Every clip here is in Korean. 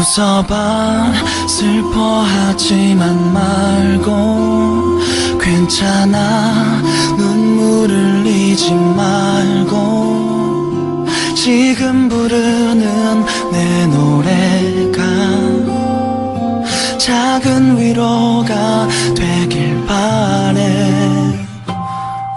웃어봐. 슬퍼하지만 말고 괜찮아. 눈물을 흘리지 말고 지금 부르는 내 노래가 작은 위로가 되길 바래.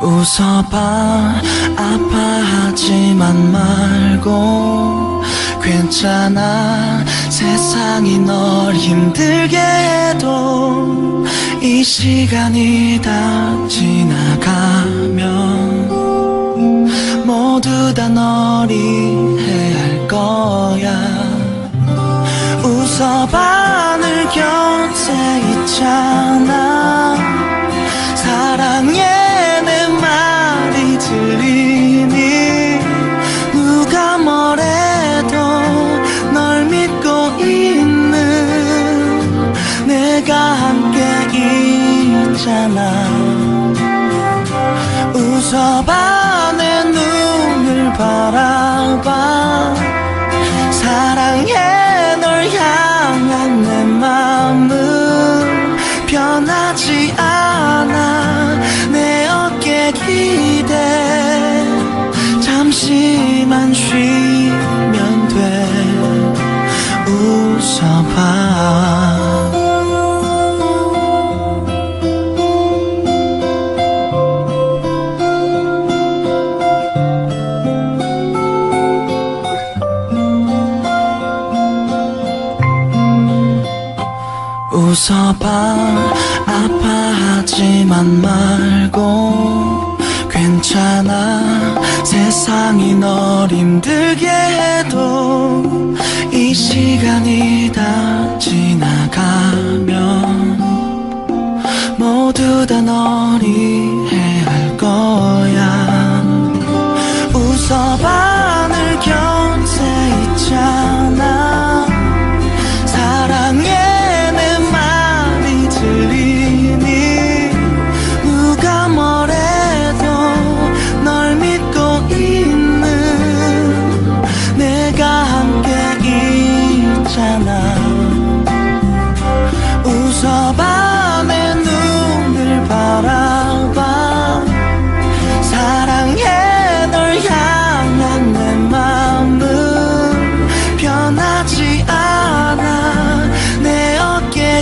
웃어봐. 아파하지만 말고 괜찮아. 세상이 널 힘들게 해도 이 시간이 다 지나가면 모두 다널이 있잖아. 웃어봐 내 눈을 바라봐. 사랑해 널 향한 내 마음은 변하지 않아. 내 어깨 기대. 잠시만 쉬면 돼. 웃어봐 웃어봐. 아파하지만 말고. 괜찮아. 세상이 널 힘들게 해도 이 시간이 다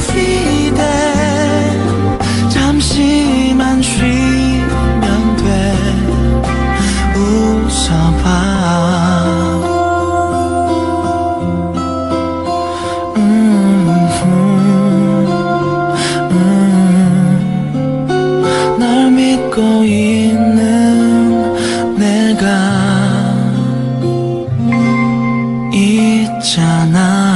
기대. 잠시만 쉬면 돼. 웃어봐. 음, 음, 널 믿고 있는 내가 있잖아